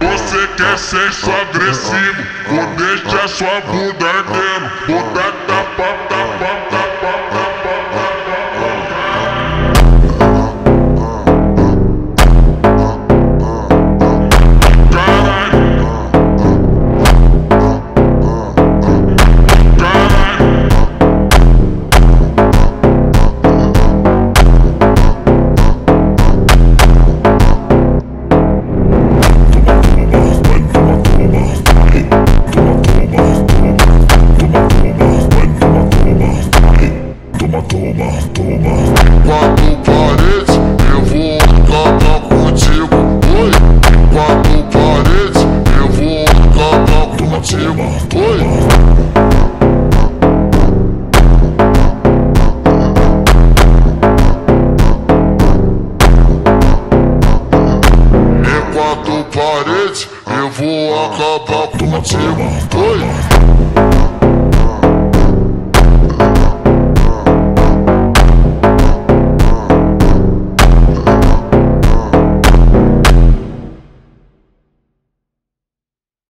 Você quer ser só agressivo, ou a sua bunda ardendo. Quatro paredes, eu vou acabar contigo. Oi, quatro paredes, eu vou acabar contigo. Oi. Quatro paredes, eu vou acabar contigo. Oi.